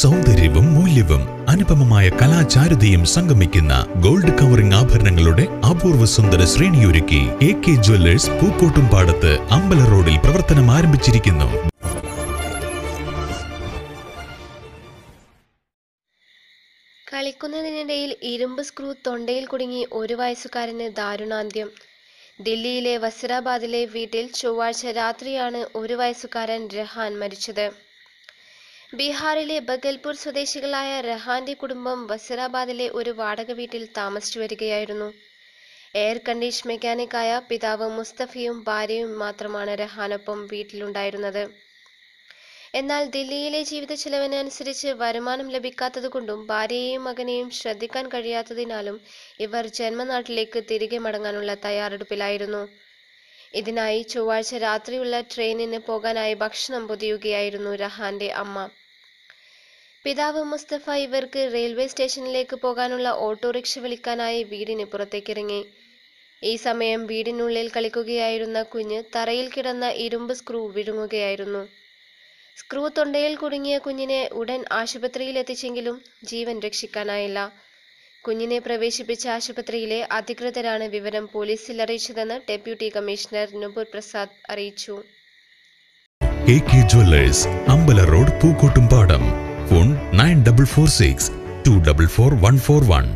സൗന്ദര്യവും മൂല്യവും അനുപമമായ കലാചാരുതയും സംഗമിക്കുന്ന gold covering ആഭരണങ്ങളുടെ അപൂർവ സുന്ദര ശ്രേണിയൊരുക്കി എ കെ ജ്വല്ലേഴ്സ് പൂക്കോട്ടുംപാടത്ത് അമ്പല റോഡിൽ പ്രവർത്തനം ആരംഭിച്ചിരിക്കുന്നു. കളിക്കുന്നതിനിടയിൽ ഇരുമ്പ് സ്ക്രൂ തൊണ്ടയിൽ കുടുങ്ങി ഒരു വയസ്സുകാരന് ദാരുണാന്ത്യം. ദില്ലിയിലെ വസിറാബാദിലെ വീട്ടിൽ ചൊവ്വാഴ്ച രാത്രിയാണ് ഒരു വയസ്സുകാരൻ രഹാൻ മരിച്ചത്. ബീഹാറിലെ ബഗൽപൂർ സ്വദേശികളായ റഹാന്റെ കുടുംബം വസിറാബാദിലെ ഒരു വാടക വീട്ടിൽ താമസിച്ചു വരികയായിരുന്നു. എയർ കണ്ടീഷൻ മെക്കാനിക്കായ പിതാവ് മുസ്തഫിയും ഭാര്യയും മാത്രമാണ് രഹാനൊപ്പം വീട്ടിലുണ്ടായിരുന്നത്. എന്നാൽ ദില്ലിയിലെ ജീവിത ചെലവിനനുസരിച്ച് വരുമാനം ലഭിക്കാത്തതുകൊണ്ടും ഭാര്യയെയും മകനെയും ശ്രദ്ധിക്കാൻ കഴിയാത്തതിനാലും ഇവർ ജന്മനാട്ടിലേക്ക് തിരികെ മടങ്ങാനുള്ള തയ്യാറെടുപ്പിലായിരുന്നു. ഇതിനായി ചൊവ്വാഴ്ച രാത്രിയുള്ള ട്രെയിനിന് പോകാനായി ഭക്ഷണം പൊതിയുകയായിരുന്നു രഹാന്റെ അമ്മ. പിതാവ് മുസ്തഫ ഇവർക്ക് റെയിൽവേ സ്റ്റേഷനിലേക്ക് പോകാനുള്ള ഓട്ടോറിക്ഷ വിളിക്കാനായി വീടിന് പുറത്തേക്കിറങ്ങി. ഈ സമയം വീടിനുള്ളിൽ കളിക്കുകയായിരുന്ന കുഞ്ഞ് തറയിൽ കിടന്ന ഇരുമ്പ് സ്ക്രൂ വിഴുങ്ങുകയായിരുന്നു. സ്ക്രൂ തൊണ്ടയിൽ കുടുങ്ങിയ കുഞ്ഞിനെ ഉടൻ ആശുപത്രിയിൽ എത്തിച്ചെങ്കിലും ജീവൻ രക്ഷിക്കാനായില്ല. കുഞ്ഞിനെ പ്രവേശിപ്പിച്ച ആശുപത്രിയിലെ അധികൃതരാണ് വിവരം പോലീസിൽ അറിയിച്ചതെന്ന് ഡെപ്യൂട്ടി കമ്മീഷണർ നുപുർ പ്രസാദ് അറിയിച്ചു. എ കെ ജ്വല്ലേഴ്സ് അമ്പല road Pookkottumpadam. Phone nine double four six two double four one four one.